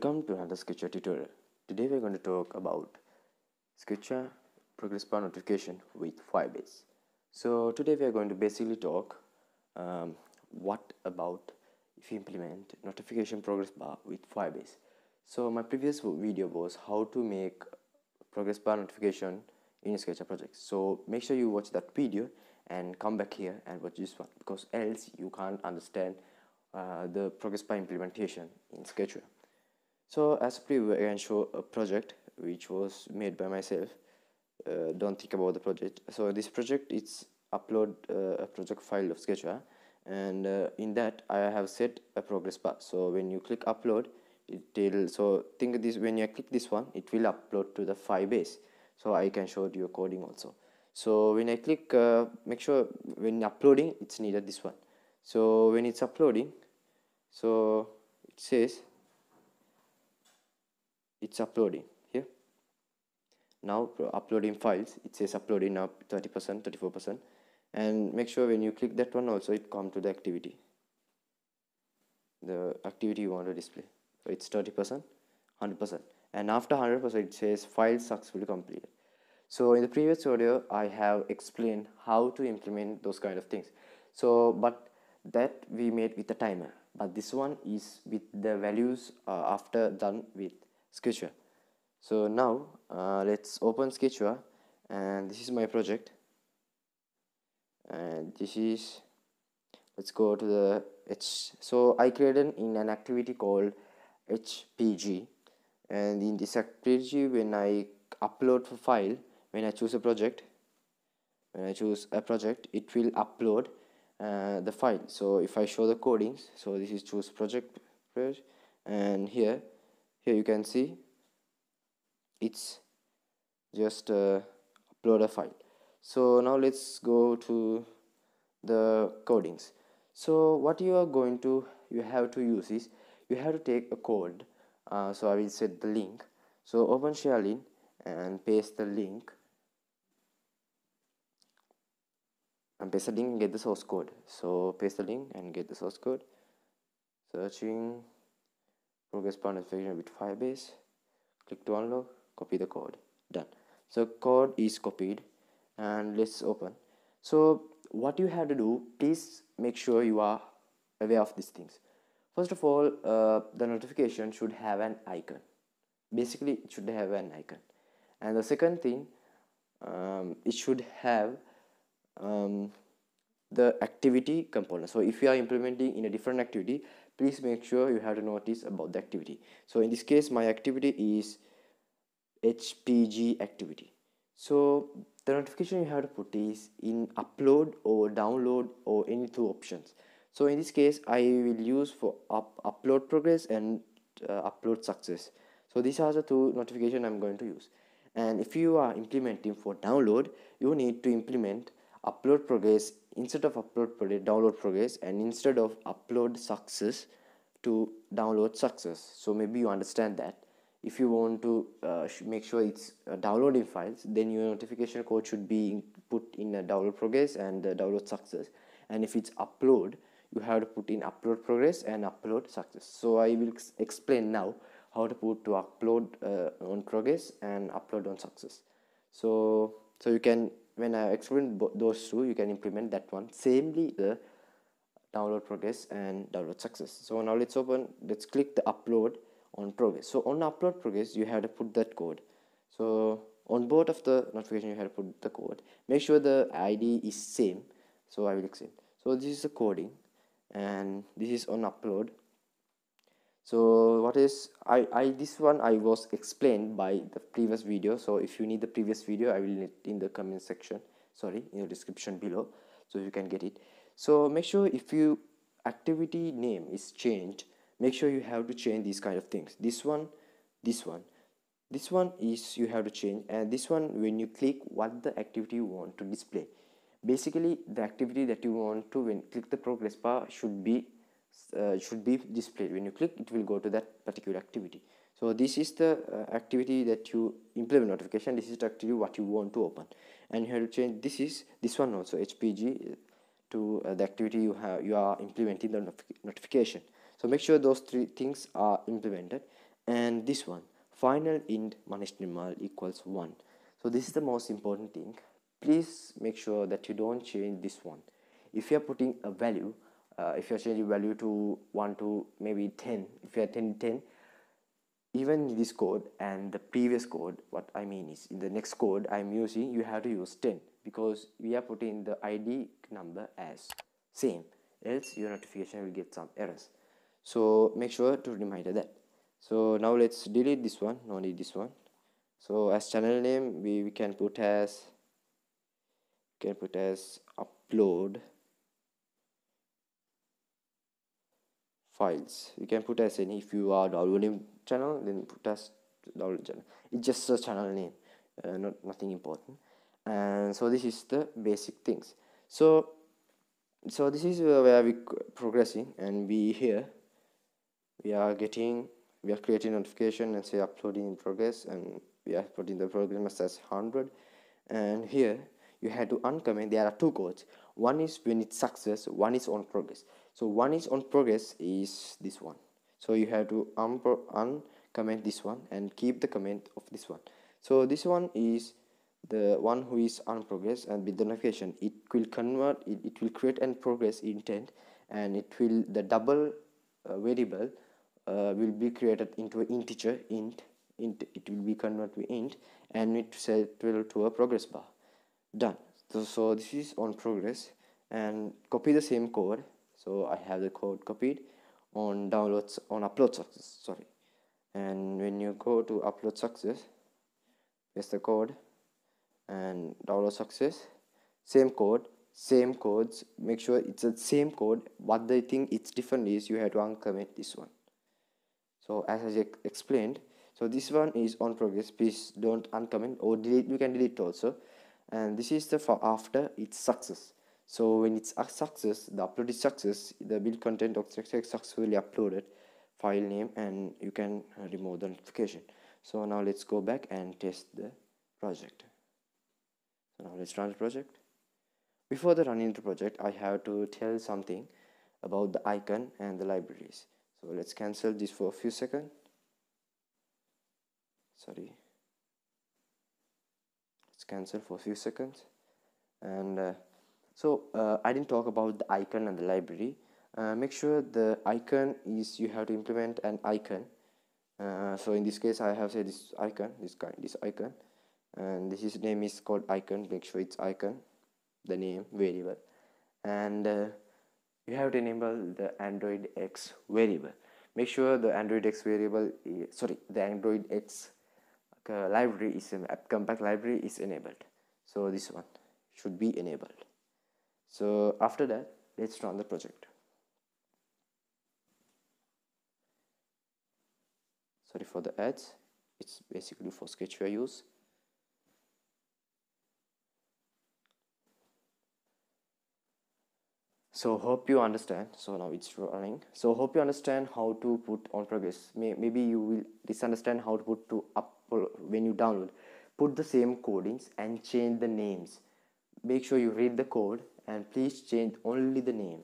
Welcome to another Sketchware tutorial. Today we are going to talk about Sketchware progress bar notification with Firebase. So today we are going to basically talk um, what about if you implement notification progress bar with Firebase. So my previous video was how to make progress bar notification in Sketchware project. So make sure you watch that video and come back here and watch this one because else you can't understand uh, the progress bar implementation in Sketchware. So as a preview, I can show a project which was made by myself. Uh, don't think about the project. So this project it's upload uh, a project file of Sketchware, and uh, in that I have set a progress bar. So when you click upload, it will. So think this when you click this one, it will upload to the Firebase. So I can show you coding also. So when I click, uh, make sure when uploading, it's needed this one. So when it's uploading, so it says it's uploading here. Now uploading files it says uploading now 30 percent 34 percent. And make sure when you click that one also it come to the activity. The activity you want to display. So it's 30 percent 100 percent. And after 100 percent it says file successfully completed. So in the previous video i have explained how to implement those kind of things. So but that we made with the timer. But this one is with the values uh, after done with Sketchware. So now uh, let's open Sketchware and this is my project. And this is let's go to the H. So I created in an activity called HPG and in this activity when I upload a file when I choose a project when I choose a project it will upload uh, the file. So if I show the codings so this is choose project and here here you can see it's just uh, upload a file. So now let's go to the codings. So what you are going to you have to use is you have to take a code. Uh, so I will set the link. So open Sharelin and paste the link. And paste the link and get the source code. So paste the link and get the source code. Searching bar notification with firebase. Click to unlock copy the code. Done. So code is copied and let's open. So what you have to do please make sure you are aware of these things. First of all uh, the notification should have an icon. Basically it should have an icon. And the second thing um, it should have um, the activity component. So if you are implementing in a different activity please make sure you have to notice about the activity. So in this case my activity is hpg activity. So the notification you have to put is in upload or download or any two options. So in this case i will use for up upload progress and uh, upload success. So these are the two notification i'm going to use. And if you are implementing for download you need to implement upload progress instead of upload progress download progress and instead of upload success to download success. So maybe you understand that. If you want to uh, make sure it's uh, downloading files then your notification code should be put in a download progress and download success. And if it's upload you have to put in upload progress and upload success. So i will explain now how to put to upload uh, on progress and upload on success. So so you can when i explain those two you can implement that one. Samely the download progress and download success. So now let's open let's click the upload on progress. So on upload progress you have to put that code. So on both of the notification you have to put the code. Make sure the id is same. So i will explain so this is the coding and this is on upload so what is i i this one i was explained by the previous video. So if you need the previous video i will in the comment section. Sorry in the description below so you can get it. So make sure if you activity name is changed make sure you have to change these kind of things. This one this one. This one is you have to change and this one when you click what the activity you want to display. Basically the activity that you want to when click the progress bar should be uh, should be displayed. When you click it will go to that particular activity. So this is the uh, activity that you implement notification. This is the activity what you want to open. And you have to change this is this one also hpg to uh, the activity you have you are implementing the notification. So make sure those three things are implemented. And this one final int manishnimal equals 1 so this is the most important thing. Please make sure that you don't change this one. If you're putting a value uh, if you're changing value to 1 to maybe 10 if you're 10 10 even this code and the previous code what i mean is in the next code i'm using you have to use 10 because we are putting the id number as same else your notification will get some errors. So make sure to remind that. So now let's delete this one no need this one. So as channel name we, we can put as can put as upload files. You can put as any if you are downloading channel then put as download channel. It's just a channel name uh, not nothing important. And so this is the basic things. So so this is where we progressing and we here we are getting we are creating notification and say uploading in progress and we are putting the program as 100 and here you have to uncomment there are two codes. One is when it's success one is on progress so one is on progress is this one. So you have to uncomment this one and keep the comment of this one. So this one is the one who is on progress and with the notification. It will convert it, it will create an progress intent and it will the double uh, variable uh, will be created into an integer int int it will be converted to int and it will set to a progress bar. Done. So, so this is on progress and copy the same code so i have the code copied on downloads on upload success sorry. And when you go to upload success paste the code and download success. Same code same codes. Make sure it's the same code what they think it's different is you have to uncomment this one. So as i explained so this one is on progress. Please don't uncomment or delete you can delete also. And this is the for after it's success so when it's a success the upload is success the build content of successfully uploaded file name and you can remove the notification. So now let's go back and test the project. So now let's run the project. Before the running the project i have to tell something about the icon and the libraries. So let's cancel this for a few seconds. Sorry. Let's cancel for a few seconds. And uh, so uh, I didn't talk about the icon and the library. Uh, make sure the icon is you have to implement an icon. Uh, so in this case I have said this icon this guy this icon. And this is name is called icon. Make sure it's icon the name variable. And uh, you have to enable the android x variable. Make sure the android x variable is, sorry the android x uh, library is app compact library is enabled. So this one should be enabled so after that let's run the project. Sorry for the ads. It's basically for sketchware use. So hope you understand. So now it's running. So hope you understand how to put on progress. May, maybe you will misunderstand how to put to up when you download. Put the same codings and change the names. Make sure you read the code and please change only the name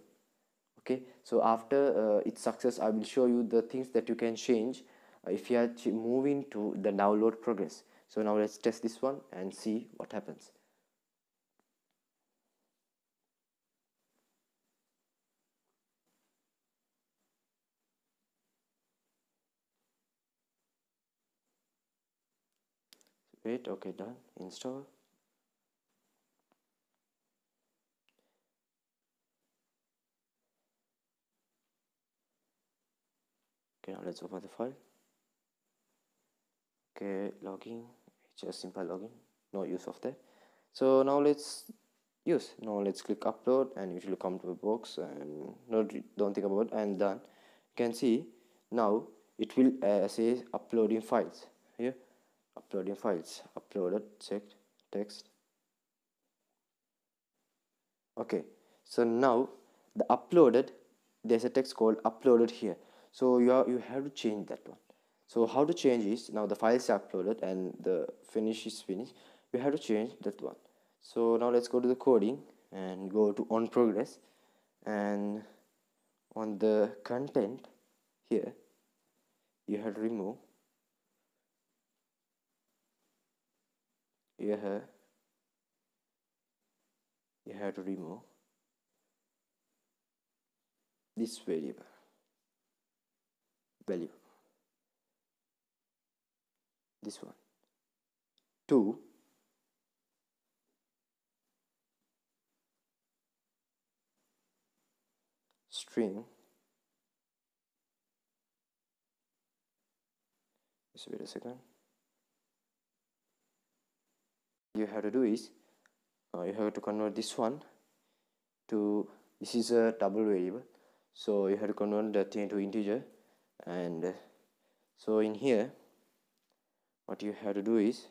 okay? So after uh, its success i will show you the things that you can change uh, if you are moving to the download progress. So now let's test this one and see what happens. Wait okay done. Install let's open the file okay login just simple login no use of that. So now let's use now let's click upload and it will come to a box and not don't think about it and done. You can see now it will uh, say uploading files. Here uploading files uploaded checked text. Okay so now the uploaded there's a text called uploaded here so you, are, you have to change that one. So how to change is now the files are uploaded and the finish is finished you have to change that one. So now let's go to the coding and go to on progress. And on the content here you have to remove you have you have to remove this variable value. This one. 2 string. Just wait a second. You have to do is uh, you have to convert this one to this is a double variable. So you have to convert that thing to integer and uh, so in here what you have to do is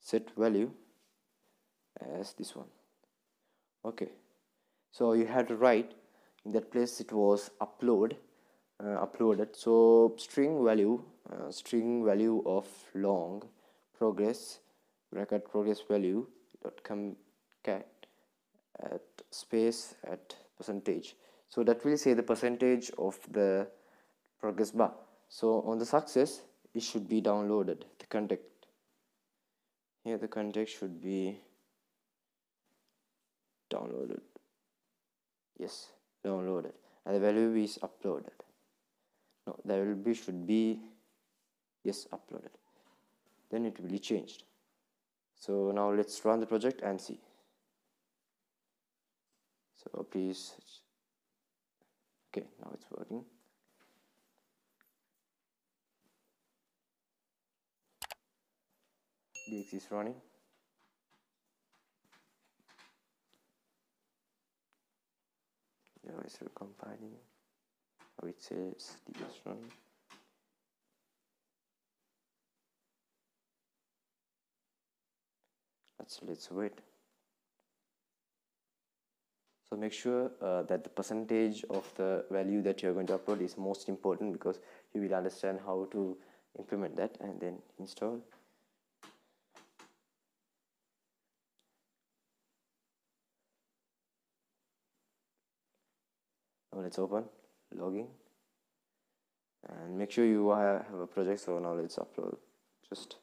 set value as this one. Okay. So you have to write in that place it was upload uh, uploaded. So string value uh, string value of long progress bracket progress value dot cat at space at percentage. So that will say the percentage of the progress bar. So on the success it should be downloaded the contact. here the contact should be downloaded. Yes downloaded. And the value is uploaded. No the value should be yes uploaded. Then it will be changed. So now let's run the project and see. So please okay now it's working dx is running. Now it's compiling now it says dx running. Let's let's wait. So make sure uh, that the percentage of the value that you're going to upload is most important because you will understand how to implement that and then install now let's open logging. And make sure you uh, have a project so now let's upload. Just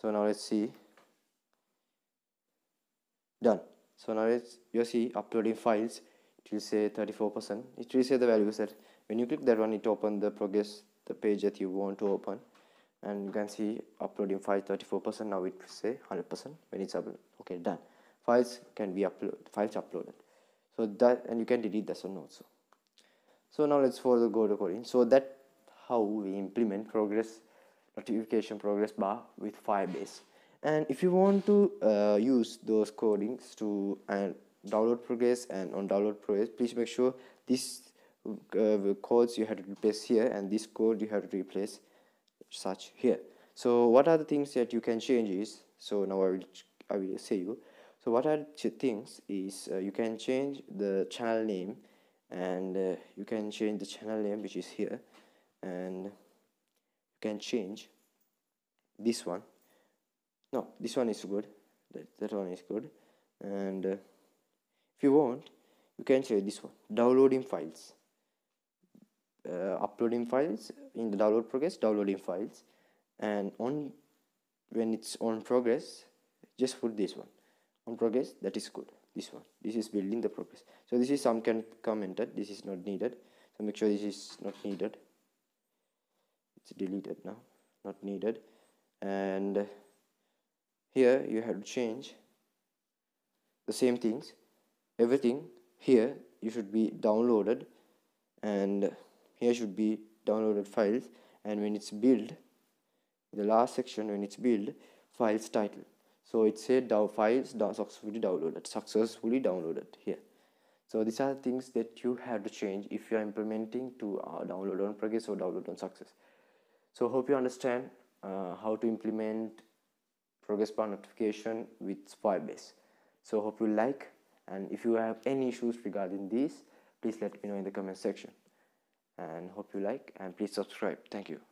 so now let's see. Done. So now it's you see uploading files it will say 34 percent. It will say the values that when you click that one it open the progress the page that you want to open. And you can see uploading file 34 percent now it will say 100 percent when it's uploaded. Okay done. Files can be uploaded files uploaded. So that and you can delete this one also so now let's further go to coding so that how we implement progress notification progress bar with firebase. And if you want to uh, use those codings to and download progress and on download progress please make sure this uh, codes you have to replace here and this code you have to replace such here. So what are the things that you can change is so now I will I will say you. So what are the things is uh, you can change the channel name and uh, you can change the channel name which is here. And you can change this one. No this one is good. That, that one is good. And uh, if you want you can change this one. Downloading files. Uh, uploading files. In the download progress downloading files. And on when it's on progress just put this one. On progress that is good this one. This is building the progress. So this is some can commented this is not needed. So make sure this is not needed. It's deleted now. Not needed. And here you have to change the same things. Everything here you should be downloaded. And here should be downloaded files. And when it's build the last section when it's build files title so it said down files successfully downloaded successfully downloaded here so these are things that you have to change if you are implementing to uh, download on progress or download on success so hope you understand uh, how to implement progress bar notification with Firebase. So hope you like and if you have any issues regarding this, please let me know in the comment section. And hope you like and please subscribe. Thank you.